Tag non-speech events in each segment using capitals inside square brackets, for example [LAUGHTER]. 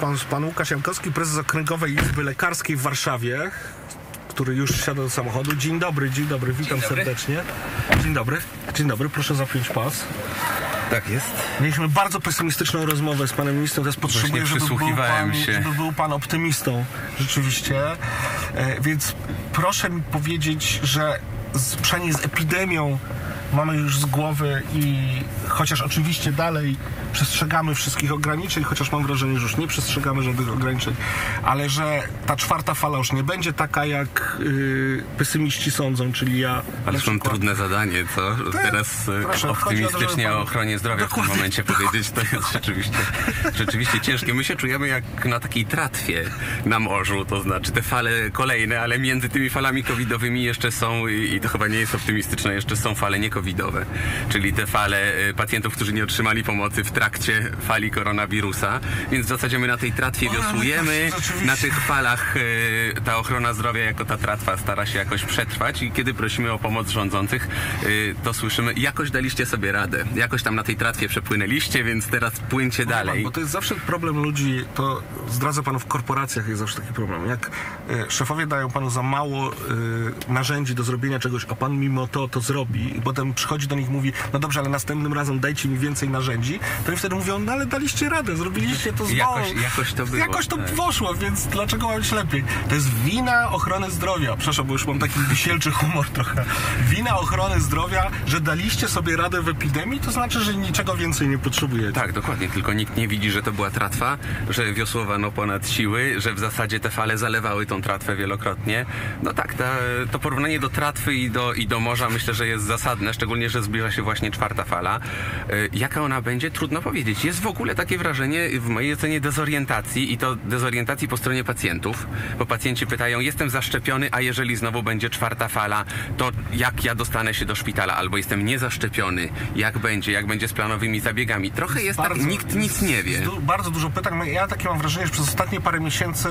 pan, pan Łukasz Jankowski, prezes Okręgowej Izby Lekarskiej w Warszawie, który już wsiada do samochodu. Dzień dobry, dzień dobry, witam Dzień dobry. serdecznie. Dzień dobry, dzień dobry, proszę zapiąć pas. Tak jest. Mieliśmy bardzo pesymistyczną rozmowę z panem ministrem, teraz potrzebuję, żeby był, pan, się. żeby był pan optymistą, rzeczywiście. E, więc proszę mi powiedzieć, że z, przynajmniej z epidemią mamy już z głowy i chociaż oczywiście dalej przestrzegamy wszystkich ograniczeń, chociaż mam wrażenie, że już nie przestrzegamy żadnych ograniczeń, ale że ta czwarta fala już nie będzie taka, jak yy, pesymiści sądzą, czyli ja. Ale mam przykład. trudne zadanie, co? Teraz e, proszę, chodzi o to, optymistycznie o ochronie zdrowia w tym momencie powiedzieć, to jest [LAUGHS] rzeczywiście, rzeczywiście ciężkie. My się czujemy jak na takiej tratwie na morzu, to znaczy te fale kolejne, ale między tymi falami covidowymi jeszcze są, i i to chyba nie jest optymistyczne, jeszcze są fale niecovidowe, czyli te fale e, pacjentów, którzy nie otrzymali pomocy w trakcie fali koronawirusa, więc w zasadzie my na tej tratwie O, ale wiosłujemy, na tych falach e, ta ochrona zdrowia jako ta tratwa stara się jakoś przetrwać. I kiedy prosimy o pomoc rządzących, e, to słyszymy, jakoś daliście sobie radę, jakoś tam na tej tratwie przepłynęliście, więc teraz płyńcie dalej. Bo to jest zawsze problem ludzi, to zdradzę panu w korporacjach jest zawsze taki problem. Jak szefowie dają panu za mało narzędzi do zrobienia czegoś, a pan mimo to to zrobi i potem przychodzi do nich i mówi, no dobrze, ale następnym razem dajcie mi więcej narzędzi, to oni wtedy mówią, no ale daliście radę, zrobiliście to z Jakoś- jakoś to było, Jakoś to tak. poszło, więc dlaczego ma być lepiej? To jest wina ochrony zdrowia. Przepraszam, bo już mam taki wisielczy humor trochę. Wina ochrony zdrowia, że daliście sobie radę w epidemii, to znaczy, że niczego więcej nie potrzebujecie. Tak, dokładnie, tylko nikt nie widzi, że to była tratwa, że wiosłowano ponad siły, że w zasadzie te fale zalewały tą tratwę wielokrotnie. No tak, ta, to porównanie do tratwy i do, i do morza myślę, że jest zasadne, szczególnie, że zbliża się właśnie czwarta fala. E, Jaka ona będzie? Trudno powiedzieć. Jest w ogóle takie wrażenie, w mojej ocenie, dezorientacji i to dezorientacji po stronie pacjentów, bo pacjenci pytają, jestem zaszczepiony, a jeżeli znowu będzie czwarta fala, to jak ja dostanę się do szpitala? Albo jestem niezaszczepiony, jak będzie, jak będzie z planowymi zabiegami? Trochę jest tak, Bardzo- nikt nic nie wie. bardzo dużo pytań. No, Ja takie mam wrażenie, że przez ostatnie parę miesięcy,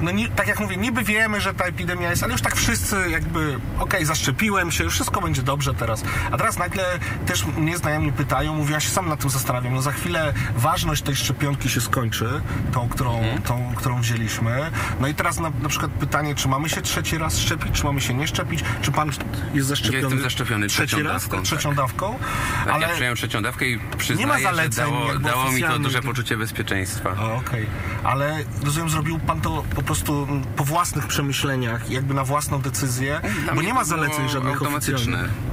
no nie, tak jak mówię, niby wiemy, że ta epidemia jest, ale już tak wszyscy jakby, okej, zaszczepiłem się, już wszystko będzie dobrze teraz. A teraz nagle też mnie znajomi pytają, mówię, ja się sam nad tym zastanawiam, no za chwilę ważność tej szczepionki się skończy, tą, którą, Mhm. tą, którą wzięliśmy. No i teraz na, na przykład pytanie, czy mamy się trzeci raz szczepić, czy mamy się nie szczepić, czy pan jest zaszczepiony? Ja jestem zaszczepiony trzeci trzecią raz, dawką, trzecią dawką, Tak, ja przyjąłem trzecią dawkę i przyznaję, że zaleceń dało, jakby dało mi to duże poczucie bezpieczeństwa. Okej, ale rozumiem, zrobił pan to po prostu po własnych przemyśleniach, jakby na własną decyzję, Dla bo nie ma zaleceń żadnych automatyczne. oficjalnych.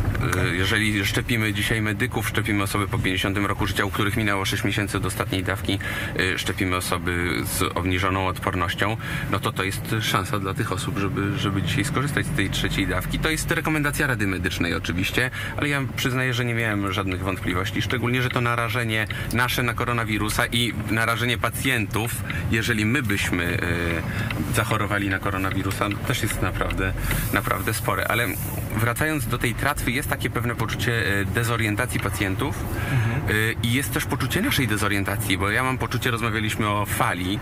Jeżeli szczepimy dzisiaj medyków, szczepimy osoby po 50 roku życia, u których minęło 6 miesięcy od ostatniej dawki, y, szczepimy osoby z obniżoną odpornością, no to to jest szansa dla tych osób, żeby, żeby dzisiaj skorzystać z tej trzeciej dawki. To jest rekomendacja Rady Medycznej oczywiście, ale ja przyznaję, że nie miałem żadnych wątpliwości, szczególnie, że to narażenie nasze na koronawirusa i narażenie pacjentów, jeżeli my byśmy y, zachorowali na koronawirusa, też jest naprawdę, naprawdę spore. Ale wracając do tej tratwy, jest takie pewne poczucie e, dezorientacji pacjentów e, i jest też poczucie naszej dezorientacji, bo ja mam poczucie, rozmawialiśmy o fali,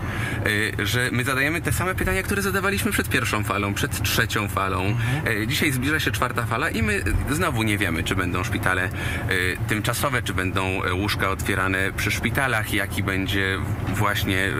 e, że my zadajemy te same pytania, które zadawaliśmy przed pierwszą falą, przed trzecią falą. E, Dzisiaj zbliża się czwarta fala i my znowu nie wiemy, czy będą szpitale tymczasowe, czy będą łóżka otwierane przy szpitalach, jaki będzie właśnie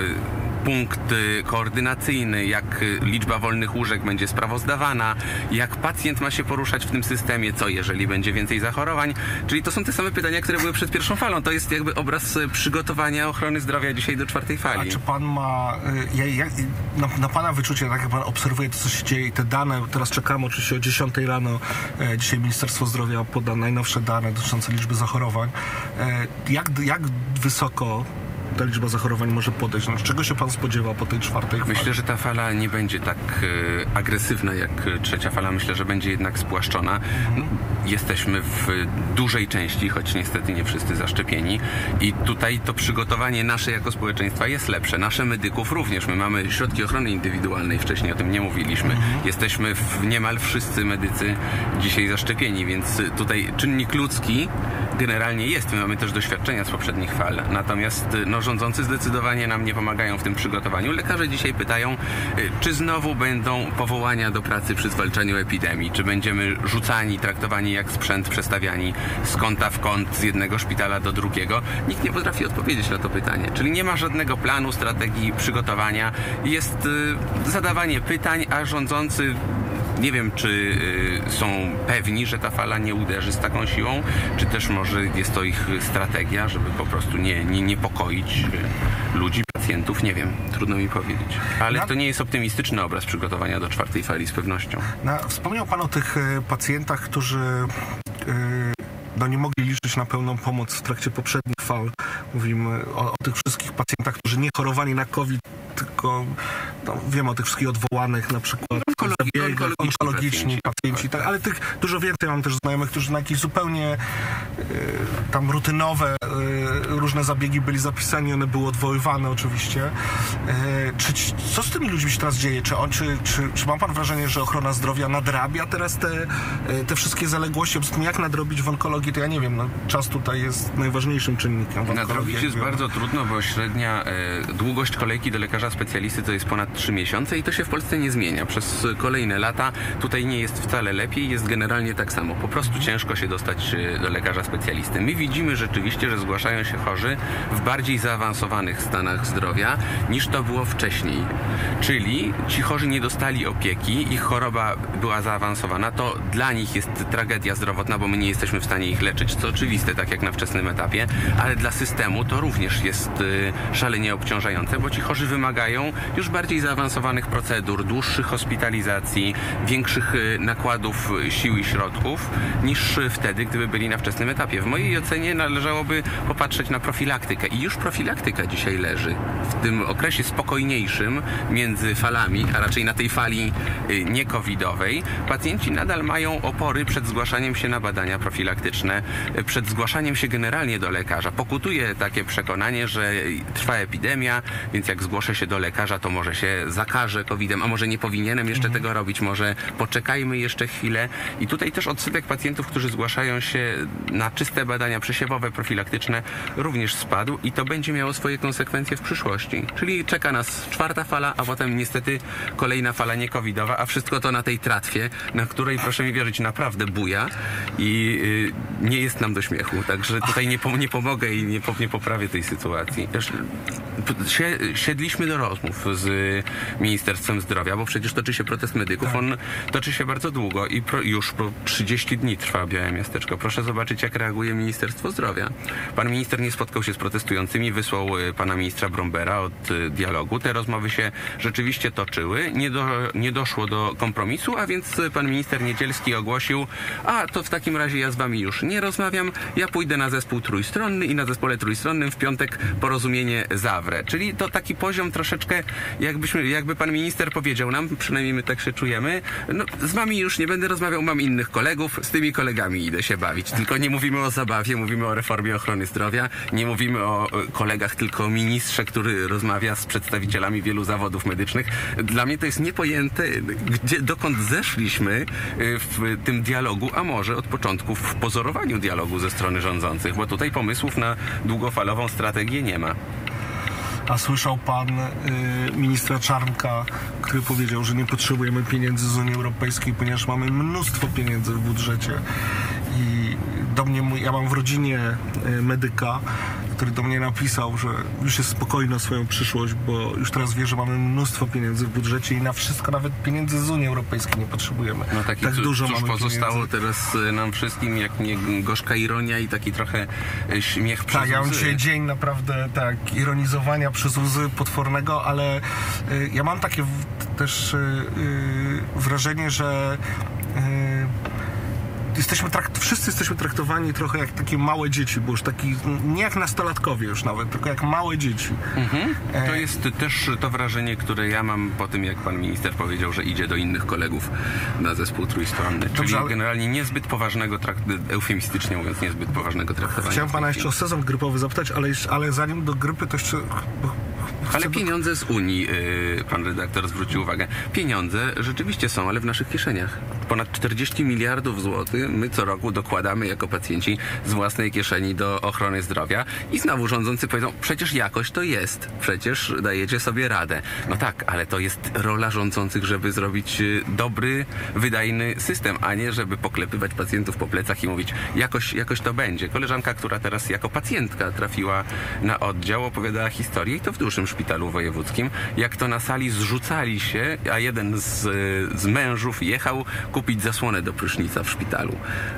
punkt koordynacyjny, jak liczba wolnych łóżek będzie sprawozdawana, jak pacjent ma się poruszać w tym systemie, co jeżeli będzie więcej zachorowań. Czyli to są te same pytania, które były przed pierwszą falą. To jest jakby obraz y, przygotowania ochrony zdrowia dzisiaj do czwartej A fali. czy pan ma, y, ja, ja, na, na pana wyczucie, tak jak pan obserwuje to, co się dzieje i te dane, teraz czekamy oczywiście o 10 rano, e, dzisiaj Ministerstwo Zdrowia poda najnowsze dane dotyczące liczby zachorowań. E, jak, jak wysoko ta liczba zachorowań może podejść? Znaczy, czego się pan spodziewa po tej czwartej fali? Myślę, że ta fala nie będzie tak e, agresywna jak e, trzecia fala. Myślę, że będzie jednak spłaszczona. No, Jesteśmy w dużej części, choć niestety nie wszyscy zaszczepieni. I tutaj to przygotowanie nasze jako społeczeństwa jest lepsze. Nasze medyków również. My mamy środki ochrony indywidualnej, wcześniej o tym nie mówiliśmy. Jesteśmy w niemal wszyscy medycy dzisiaj zaszczepieni, więc tutaj czynnik ludzki generalnie jest. My mamy też doświadczenia z poprzednich fal. Natomiast no, no rządzący zdecydowanie nam nie pomagają w tym przygotowaniu. Lekarze dzisiaj pytają, y, czy znowu będą powołania do pracy przy zwalczaniu epidemii, czy będziemy rzucani, traktowani jak sprzęt, przestawiani z kąta w kąt, z jednego szpitala do drugiego. Nikt nie potrafi odpowiedzieć na to pytanie. Czyli nie ma żadnego planu, strategii przygotowania. Jest y, zadawanie pytań, a rządzący nie wiem, czy y, są pewni, że ta fala nie uderzy z taką siłą, czy też może jest to ich strategia, żeby po prostu nie, nie niepokoić y, ludzi, pacjentów. Nie wiem, trudno mi powiedzieć. Ale to nie jest optymistyczny obraz przygotowania do czwartej fali z pewnością. Na, wspomniał Pan o tych e, pacjentach, którzy no, nie mogli liczyć na pełną pomoc w trakcie poprzednich fal. Mówimy o, o tych wszystkich pacjentach, którzy nie chorowali na COVID, tylko no, wiem o tych wszystkich odwołanych na przykład Onkologi- zabiegach, onkologiczni onkologiczni pacjenci. pacjenci, tak, ale tych dużo więcej mam też znajomych, którzy na jakieś zupełnie e, tam rutynowe e, różne zabiegi byli zapisani, one były odwoływane oczywiście. E, czy, co z tymi ludźmi się teraz dzieje? Czy, on, czy, czy, czy ma pan wrażenie, że ochrona zdrowia nadrabia teraz te, te wszystkie zaległości? Poza tym Jak nadrobić w onkologii, to ja nie wiem, no, czas tutaj jest najważniejszym czynnikiem w onkologii. Nadrobić jest bardzo trudno, bo średnia długość kolejki do lekarza specjalisty to jest ponad 3 miesiące i to się w Polsce nie zmienia. Przez kolejne lata tutaj nie jest wcale lepiej, jest generalnie tak samo. Po prostu ciężko się dostać e, do lekarza specjalisty. My widzimy rzeczywiście, że zgłaszają się chorzy w bardziej zaawansowanych stanach zdrowia niż to było wcześniej. Czyli ci chorzy nie dostali opieki, ich choroba była zaawansowana, to dla nich jest tragedia zdrowotna, bo my nie jesteśmy w stanie ich leczyć, co oczywiste, tak jak na wczesnym etapie, ale dla systemu to również jest y, szalenie obciążające, bo ci chorzy wymagają już bardziej zaawansowanych procedur, dłuższych hospitalizacji, większych y, nakładów y, sił i środków niż wtedy, gdyby byli na wczesnym etapie. W mojej ocenie należałoby popatrzeć na profilaktykę i już profilaktyka dzisiaj leży w tym okresie spokojniejszym między falami, a raczej na tej fali y, nie-covidowej, pacjenci nadal mają opory przed zgłaszaniem się na badania profilaktyczne, przed zgłaszaniem się generalnie do lekarza. Pokutuje takie przekonanie, że trwa epidemia, więc jak zgłoszę się do lekarza, to może się zakażę COVID-em, a może nie powinienem jeszcze tego robić, może poczekajmy jeszcze chwilę. I tutaj też odsetek pacjentów, którzy zgłaszają się na czyste badania przesiewowe, profilaktyczne, również spadł i to będzie miało swoje konsekwencje w przyszłości. Czyli czeka nas czwarta fala, a potem niestety kolejna fala nie-covidowa, a wszystko to na tej tratwie, na której, proszę mi wierzyć, naprawdę buja i y, nie jest nam do śmiechu. Także tutaj nie, pom- nie pomogę i nie, po- nie poprawię tej sytuacji. Też, sie, siedliśmy do rozmów z Ministerstwem Zdrowia, bo przecież toczy się protest medyków. On toczy się bardzo długo i pro, już po 30 dni trwa Białe Miasteczko. Proszę zobaczyć, jak reaguje Ministerstwo Zdrowia. Pan minister nie spotkał się z protestującymi, wysłał y, pana ministra Brombera od y, dialogu. Te rozmowy się rzeczywiście toczyły. Nie, do, nie doszło do kompromisu, a więc y, pan minister Niedzielski ogłosił, a to w takim razie ja z wami już nie rozmawiam, ja pójdę na zespół trójstronny i na zespole trójstronnym w piątek porozumienie zawrę. Czyli to taki poziom troszeczkę, jakbyśmy, jakby pan minister powiedział nam, przynajmniej my tak się czujemy, no z wami już nie będę rozmawiał, mam innych kolegów, z tymi kolegami idę się bawić. Tylko nie mówimy o zabawie, mówimy o reformie ochrony zdrowia, nie mówimy o e, kolegach, tylko o ministrze, który rozmawia z przedstawicielami wielu zawodów medycznych. Dla mnie to jest niepojęte, gdzie, dokąd zeszliśmy y, w tym dialogu, a może od początku w pozorowaniu dialogu ze strony rządzących, bo tutaj pomysłów na długofalową strategię nie ma. A słyszał pan y, ministra Czarnka, który powiedział, że nie potrzebujemy pieniędzy z Unii Europejskiej, ponieważ mamy mnóstwo pieniędzy w budżecie. I do mnie, ja mam w rodzinie y, medyka, który do mnie napisał, że już jest spokojny o swoją przyszłość, bo już teraz wie, że mamy mnóstwo pieniędzy w budżecie i na wszystko, nawet pieniędzy z Unii Europejskiej nie potrzebujemy. No taki tak dużo cóż mamy pozostało pieniędzy. teraz y, nam wszystkim, jak nie gorzka ironia i taki trochę y, śmiech przez Tak, ja mam dzisiaj dzień naprawdę tak ironizowania przez łzy potwornego, ale y, ja mam takie w, też y, y, wrażenie, że y, jesteśmy trakt, wszyscy jesteśmy traktowani trochę jak takie małe dzieci, bo już taki, nie jak nastolatkowie już nawet, tylko jak małe dzieci. To jest też to wrażenie, które ja mam po tym, jak pan minister powiedział, że idzie do innych kolegów na zespół trójstronny. Czyli Dobrze, ale- generalnie niezbyt poważnego, trakt, eufemistycznie mówiąc, niezbyt poważnego traktowania. Chciałem pana jeszcze o sezon grypowy zapytać, ale, jeszcze- ale zanim do grypy to jeszcze Ale pieniądze z Unii, yy, pan redaktor zwrócił uwagę. Pieniądze rzeczywiście są, ale w naszych kieszeniach. Ponad 40 miliardów złotych my co roku dokładamy jako pacjenci z własnej kieszeni do ochrony zdrowia i znowu rządzący powiedzą, przecież jakoś to jest, przecież dajecie sobie radę. No tak, ale to jest rola rządzących, żeby zrobić yy, dobry, wydajny system, a nie żeby poklepywać pacjentów po plecach i mówić, jakoś, jakoś to będzie. Koleżanka, która teraz jako pacjentka trafiła na oddział, opowiadała historię i to w dużym szpitalu wojewódzkim, jak to na sali zrzucali się, a jeden z, z mężów jechał kupić zasłonę do prysznica w szpitalu,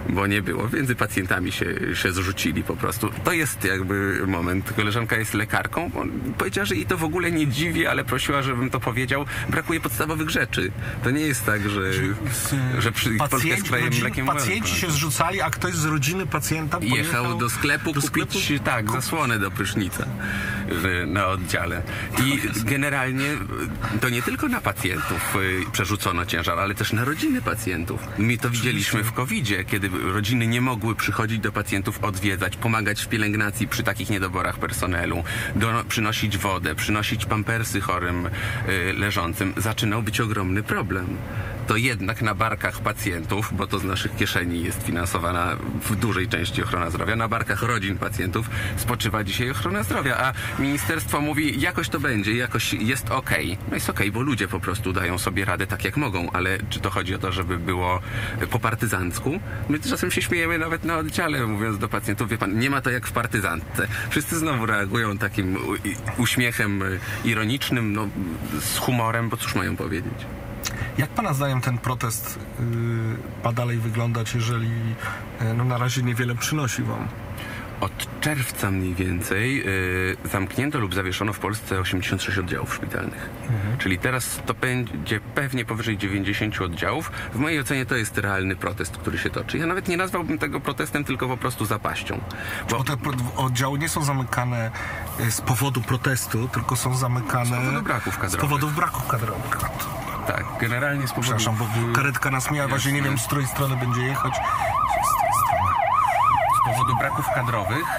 bo nie było. Między pacjentami się, się zrzucili po prostu. To jest jakby moment. Koleżanka jest lekarką. Powiedziała, że jej to w ogóle nie dziwi, ale prosiła, żebym to powiedział. Brakuje podstawowych rzeczy. To nie jest tak, że, że przy, Polska jest krajem rodzin- mlekiem pacjenci się zrzucali, a ktoś z rodziny pojechał Jechał do sklepu do kupić sklepu? tak, zasłonę do prysznica na oddziale. I generalnie y, to nie tylko na pacjentów y, przerzucono ciężar, ale też na rodziny pacjentów. My to widzieliśmy w COVID-zie, kiedy rodziny nie mogły przychodzić do pacjentów, odwiedzać, pomagać w pielęgnacji przy takich niedoborach personelu, do, przynosić wodę, przynosić pampersy chorym y, leżącym. Zaczynał być ogromny problem. To jednak na barkach pacjentów, bo to z naszych kieszeni jest finansowana w dużej części ochrona zdrowia, na barkach rodzin pacjentów spoczywa dzisiaj ochrona zdrowia, a ministerstwo mówi, jakoś to będzie, jakoś jest okej. No jest okej, bo ludzie po prostu dają sobie radę tak jak mogą, ale czy to chodzi o to, żeby było po partyzancku? My czasem się śmiejemy nawet na oddziale, mówiąc do pacjentów, wie pan, nie ma to jak w partyzantce. Wszyscy znowu reagują takim uśmiechem y, ironicznym, no, z humorem, bo cóż mają powiedzieć? Jak pana zdaniem ten protest yy, ma dalej wyglądać, jeżeli yy, no, na razie niewiele przynosi wam? Od czerwca mniej więcej y, zamknięto lub zawieszono w Polsce 86 oddziałów szpitalnych. Czyli teraz to będzie pewnie powyżej 90 oddziałów. W mojej ocenie to jest realny protest, który się toczy. Ja nawet nie nazwałbym tego protestem, tylko po prostu zapaścią. Bo Bo te oddziały nie są zamykane yy, z powodu protestu, tylko są zamykane Z powodu braków z kadrowych. powodów braków kadrowych. tak, generalnie z powodu... Przepraszam, bo karetka nas mija, właśnie nie wiem z której strony będzie jechać. Powodu braków kadrowych.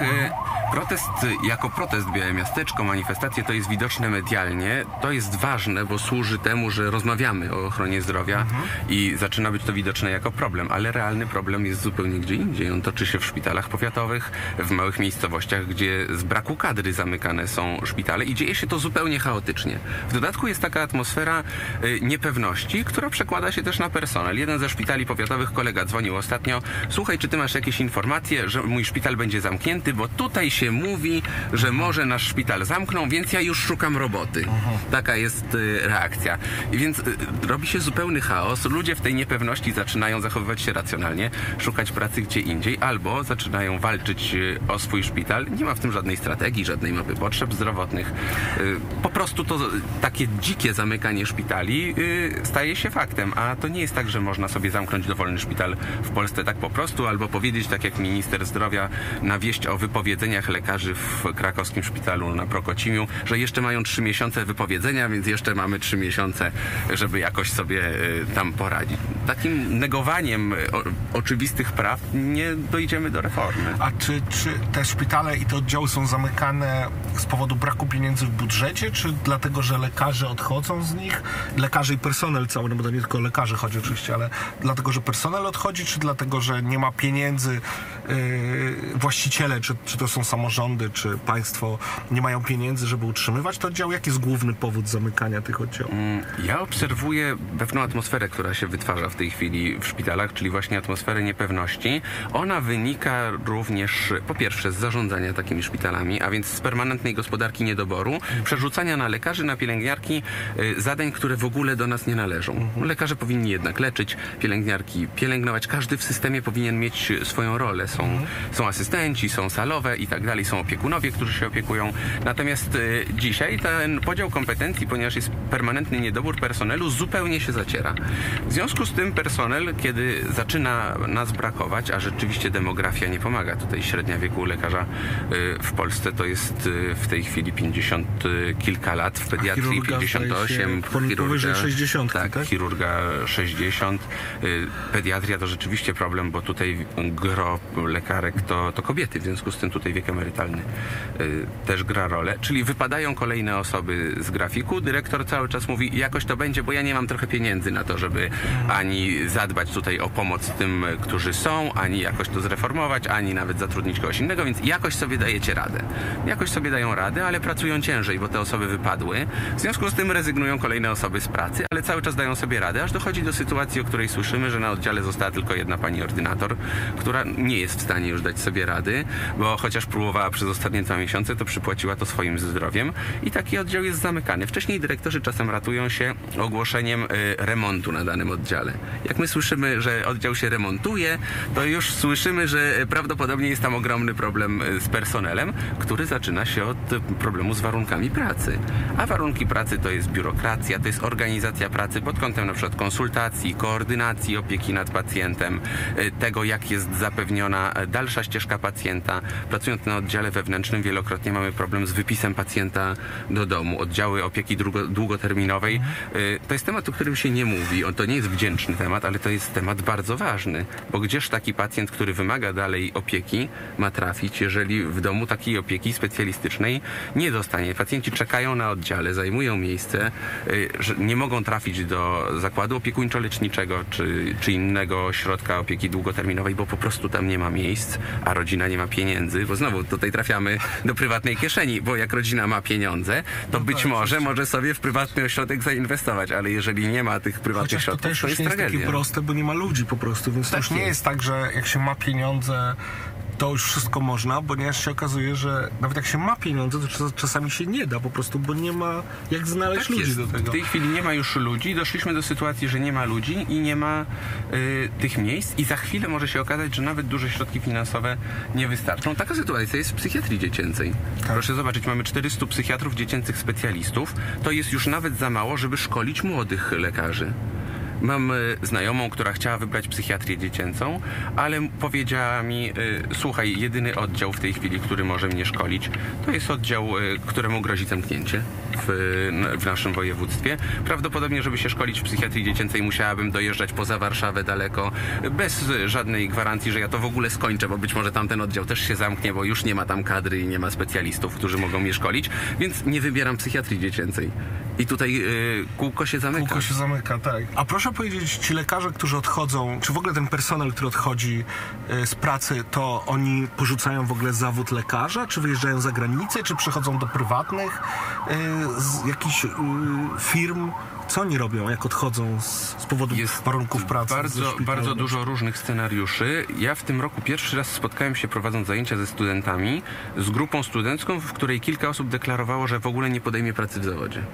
Protest jako protest Białe Miasteczko, manifestacje to jest widoczne medialnie. To jest ważne, bo służy temu, że rozmawiamy o ochronie zdrowia i zaczyna być to widoczne jako problem, ale realny problem jest zupełnie gdzie indziej. On toczy się w szpitalach powiatowych, w małych miejscowościach, gdzie z braku kadry zamykane są szpitale i dzieje się to zupełnie chaotycznie. W dodatku jest taka atmosfera y, niepewności, która przekłada się też na personel. Jeden ze szpitali powiatowych, kolega dzwonił ostatnio, słuchaj, czy ty masz jakieś informacje, że mój szpital będzie zamknięty, bo tutaj się mówi, że może nasz szpital zamkną, więc ja już szukam roboty. Taka jest y, reakcja. I więc y, robi się zupełny chaos. Ludzie w tej niepewności zaczynają zachowywać się racjonalnie, szukać pracy gdzie indziej, albo zaczynają walczyć y, o swój szpital. Nie ma w tym żadnej strategii, żadnej mapy potrzeb zdrowotnych. Po prostu to takie dzikie zamykanie szpitali staje się faktem, a to nie jest tak, że można sobie zamknąć dowolny szpital w Polsce tak po prostu, albo powiedzieć, tak jak minister zdrowia, na wieść o wypowiedzeniach lekarzy w krakowskim szpitalu na Prokocimiu, że jeszcze mają trzy miesiące wypowiedzenia, więc jeszcze mamy trzy miesiące, żeby jakoś sobie y, tam poradzić. Takim negowaniem y, o, oczywistych praw nie dojdziemy do reformy. A czy, czy te szpitale i te oddziały są zamykane z powodu braku pieniędzy w budżecie, czy dlatego, że lekarze odchodzą z nich? Lekarze i personel cały, no bo to nie tylko o lekarzy chodzi oczywiście, ale dlatego, że personel odchodzi, czy dlatego, że nie ma pieniędzy yy, właściciele, czy, czy to są samorządy, czy państwo nie mają pieniędzy, żeby utrzymywać te oddziały? Jaki jest główny powód zamykania tych oddziałów? Ja obserwuję pewną atmosferę, która się wytwarza w tej chwili w szpitalach, czyli właśnie atmosferę niepewności. Ona wynika również, po pierwsze, z zarządzania takimi szpitalami, a więc z permanentnej gospodarki niedoboru, przerzucania na lekarzy, na pielęgniarki y, zadań, które w ogóle do nas nie należą. Lekarze powinni jednak leczyć, pielęgniarki pielęgnować. Każdy w systemie powinien mieć swoją rolę. Są, są asystenci, są salowe i tak dalej, są opiekunowie, którzy się opiekują. Natomiast y, dzisiaj ten podział kompetencji, ponieważ jest permanentny niedobór personelu, zupełnie się zaciera. W związku z tym tym personel, kiedy zaczyna nas brakować, a rzeczywiście demografia nie pomaga. Tutaj średnia wieku lekarza y, w Polsce to jest y, w tej chwili 50 y, kilka lat, w pediatrii chirurga, zdaje 58, się, pon- powyżej 60, tak, tak? chirurga 60. Y, Pediatria to rzeczywiście problem, bo tutaj gro lekarek to, to kobiety, w związku z tym tutaj wiek emerytalny też gra rolę. Czyli wypadają kolejne osoby z grafiku. Dyrektor cały czas mówi, jakoś to będzie, bo ja nie mam trochę pieniędzy na to, żeby ani zadbać tutaj o pomoc tym, którzy są, ani jakoś to zreformować, ani nawet zatrudnić kogoś innego, więc jakoś sobie dajecie radę. Jakoś sobie dają radę, ale pracują ciężej, bo te osoby wypadły. W związku z tym rezygnują kolejne osoby z pracy, ale cały czas dają sobie radę, aż dochodzi do sytuacji, o której słyszymy, że na oddziale została tylko jedna pani ordynator, która nie jest w stanie już dać sobie rady, bo chociaż próbowała przez ostatnie dwa miesiące, to przypłaciła to swoim zdrowiem i taki oddział jest zamykany. Wcześniej dyrektorzy czasem ratują się ogłoszeniem y, remontu na danym oddziale. Jak my słyszymy, że oddział się remontuje, to już słyszymy, że prawdopodobnie jest tam ogromny problem y, z personelem, który zaczyna się od problemu z warunkami pracy. A warunki pracy to jest biurokracja, to jest organizacja pracy pod kątem na przykład konsultacji, koordynacji opieki nad pacjentem, y, tego jak jest zapewniona e, dalsza ścieżka pacjenta. Pracując na oddziale wewnętrznym wielokrotnie mamy problem z wypisem pacjenta do domu. Oddziały opieki długo, długoterminowej y, to jest temat, o którym się nie mówi. On to nie jest wdzięczny temat, ale to jest temat bardzo ważny, bo gdzież taki pacjent, który wymaga dalej opieki, ma trafić, jeżeli w domu takiej opieki specjalistycznej nie dostanie. Pacjenci czekają na oddziale, zajmują miejsce, y, nie mogą trafić do zakładu opiekuńczo-leczniczego czy, czy innego ośrodka opieki długoterminowej, bo po prostu tam nie ma miejsc, a rodzina nie ma pieniędzy, bo znowu tutaj trafiamy do prywatnej kieszeni, bo jak rodzina ma pieniądze, to być tak, może może sobie w prywatny ośrodek zainwestować, ale jeżeli nie ma tych prywatnych Chociaż to środków, to już jest nie takie proste, bo nie ma ludzi po prostu, więc to Tak już nie jest. jest tak, że jak się ma pieniądze, to już wszystko można, ponieważ się okazuje, że nawet jak się ma pieniądze, to czas- czasami się nie da po prostu, bo nie ma jak znaleźć Tak ludzi jest. do tego. W tej chwili nie ma już ludzi, doszliśmy do sytuacji, że nie ma ludzi i nie ma y, tych miejsc i za chwilę może się okazać, że nawet duże środki finansowe nie wystarczą. Taka sytuacja jest w psychiatrii dziecięcej. Proszę zobaczyć, mamy 400 psychiatrów dziecięcych specjalistów. To jest już nawet za mało, żeby szkolić młodych lekarzy. Mam y, znajomą, która chciała wybrać psychiatrię dziecięcą, ale powiedziała mi, y, słuchaj, jedyny oddział w tej chwili, który może mnie szkolić, to jest oddział, y, któremu grozi zamknięcie w, w naszym województwie. Prawdopodobnie, żeby się szkolić w psychiatrii dziecięcej, musiałabym dojeżdżać poza Warszawę daleko, bez żadnej gwarancji, że ja to w ogóle skończę, bo być może tamten oddział też się zamknie, bo już nie ma tam kadry i nie ma specjalistów, którzy mogą mnie szkolić, więc nie wybieram psychiatrii dziecięcej. I tutaj kółko się zamyka. Kółko się zamyka, tak. A proszę powiedzieć, ci lekarze, którzy odchodzą, czy w ogóle ten personel, który odchodzi e, z pracy, to oni porzucają w ogóle zawód lekarza, czy wyjeżdżają za granicę, czy przechodzą do prywatnych e, z jakichś e, firm? Co oni robią, jak odchodzą z, z powodu warunków pracy? Bardzo, bardzo dużo różnych scenariuszy. Ja w tym roku pierwszy raz spotkałem się prowadząc zajęcia ze studentami z grupą studencką, w której kilka osób deklarowało, że w ogóle nie podejmie pracy w zawodzie.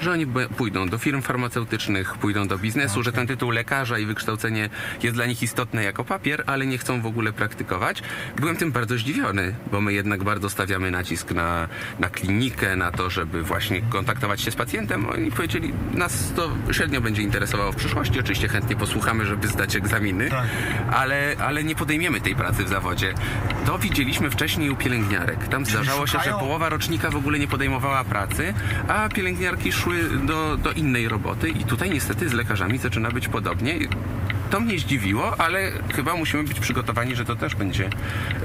Że oni pójdą do firm farmaceutycznych, pójdą do biznesu, że ten tytuł lekarza i wykształcenie jest dla nich istotne jako papier, ale nie chcą w ogóle praktykować. Byłem tym bardzo zdziwiony, bo my jednak bardzo stawiamy nacisk na, na klinikę, na to, żeby właśnie kontaktować się z pacjentem. Oni powiedzieli, nas to średnio będzie interesowało w przyszłości. Oczywiście chętnie posłuchamy, żeby zdać egzaminy, Tak. ale, ale nie podejmiemy tej pracy w zawodzie. To widzieliśmy wcześniej u pielęgniarek. Tam zdarzało się, że połowa rocznika w ogóle nie podejmowała pracy, a pielęgniarki szły do, do innej roboty i tutaj niestety z lekarzami zaczyna być podobnie. To mnie zdziwiło, ale chyba musimy być przygotowani, że to też będzie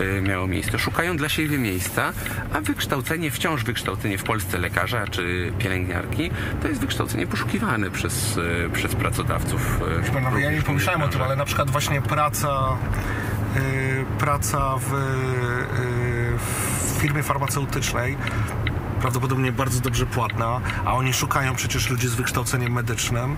y, miało miejsce. Szukają dla siebie miejsca, a wykształcenie, wciąż wykształcenie w Polsce lekarza czy pielęgniarki, to jest wykształcenie poszukiwane przez, y, przez pracodawców. y, Panowie, ja nie pomyślałem o tym, ale na przykład właśnie praca, praca w, w firmie farmaceutycznej prawdopodobnie bardzo dobrze płatna, a oni szukają przecież ludzi z wykształceniem medycznym, y,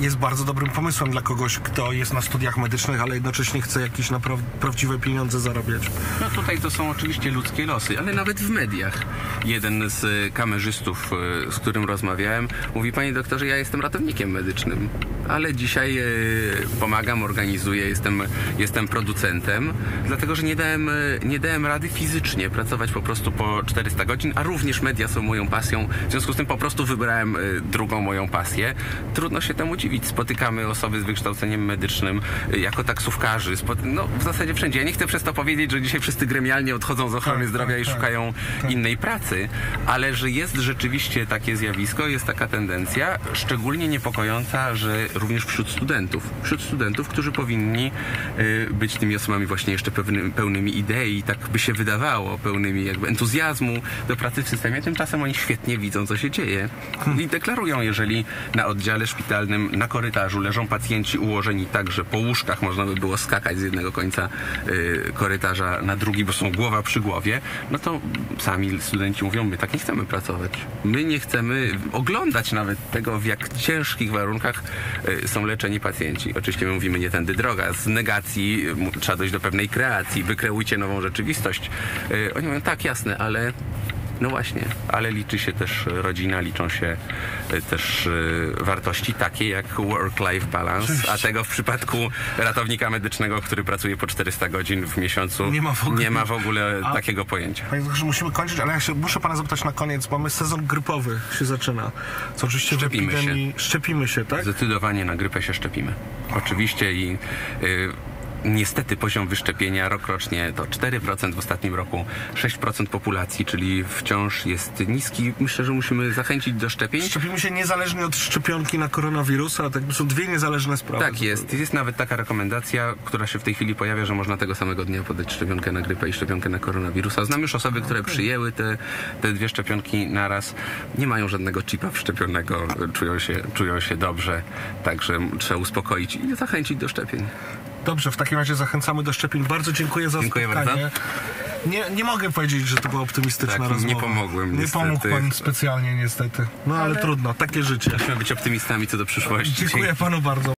jest bardzo dobrym pomysłem dla kogoś, kto jest na studiach medycznych, ale jednocześnie chce jakieś napraw- prawdziwe pieniądze zarabiać. No tutaj to są oczywiście ludzkie losy, ale nawet w mediach. Jeden z y, kamerzystów, y, z którym rozmawiałem, mówi: Panie doktorze, ja jestem ratownikiem medycznym, ale dzisiaj pomagam, organizuję, jestem, jestem producentem, dlatego że nie dałem, nie dałem rady fizycznie pracować po prostu po 400 godzin, a również media są moją pasją. W związku z tym po prostu wybrałem y, drugą moją pasję. Trudno się temu dziwić. Spotykamy osoby z wykształceniem medycznym y, jako taksówkarzy. No, w zasadzie wszędzie. Ja nie chcę przez to powiedzieć, że dzisiaj wszyscy gremialnie odchodzą z ochrony Tak, zdrowia tak, i tak. szukają innej pracy, ale że jest rzeczywiście takie zjawisko, jest taka tendencja, szczególnie niepokojąca, że również wśród studentów, wśród studentów, którzy powinni y, być tymi osobami właśnie jeszcze pewny, pełnymi idei, tak by się wydawało, pełnymi jakby entuzjazmu do pracy w systemie, tymczasem oni świetnie widzą, co się dzieje i deklarują, jeżeli na oddziale szpitalnym, na korytarzu leżą pacjenci ułożeni tak, że po łóżkach można by było skakać z jednego końca y, korytarza na drugi, bo są głowa przy głowie, no to sami studenci mówią, my tak nie chcemy pracować. My nie chcemy oglądać nawet tego, w jak ciężkich warunkach y, są leczeni pacjenci. Oczywiście my mówimy, nie tędy droga. Z negacji y, trzeba dojść do pewnej kreacji. Wykreujcie nową rzeczywistość. Oni mówią, tak, jasne, ale no właśnie, ale liczy się też rodzina, liczą się y, też y, wartości takie jak work-life balance, a tego w przypadku ratownika medycznego, który pracuje po 400 godzin w miesiącu, Nie ma w ogóle. ma w ogóle A- takiego pojęcia. Panie doktorze, musimy kończyć, ale ja się, muszę pana zapytać na koniec, mamy sezon grypowy się zaczyna. Co oczywiście Szczepimy epidemii... Szczepimy się, tak? Zdecydowanie na grypę się szczepimy. Oczywiście i y, niestety poziom wyszczepienia rokrocznie to 4% w ostatnim roku, 6% populacji, czyli wciąż jest niski. Myślę, że musimy zachęcić do szczepień. Szczepimy się niezależnie od szczepionki na koronawirusa, tak są dwie niezależne sprawy. Tak jest. Jest nawet taka rekomendacja, która się w tej chwili pojawia, że można tego samego dnia podać szczepionkę na grypę i szczepionkę na koronawirusa. Znam już osoby, które przyjęły te, te dwie szczepionki naraz. Nie mają żadnego chipa wszczepionego, czują się, czują się dobrze, także trzeba uspokoić i zachęcić do szczepień. Dobrze, w takim razie zachęcamy do szczepień. Bardzo dziękuję za Dziękuję spotkanie. bardzo. Nie, nie mogę powiedzieć, że to była optymistyczna Tak, rozmowa. nie pomogłem, Nie niestety. pomógł pan specjalnie niestety. No ale, trudno, takie życie. Musimy być optymistami co do przyszłości. Dziękuję panu bardzo.